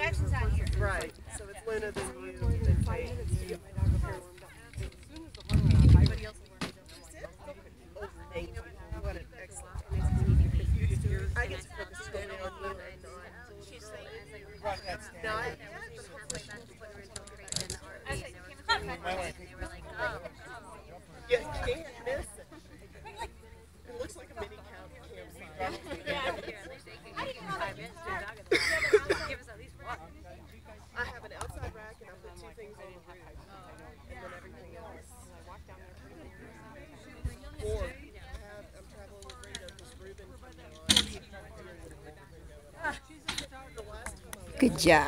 Jackson's out here. Right. So it's Luna, then you, then Jake. Everybody else will work. Oh, you. What an excellent. I get to focus totally on Luna and not. She's saying, Not I said, you came to talk about it, and they were like, oh. You can't miss it. It looks like a mini camp campsite. Good job.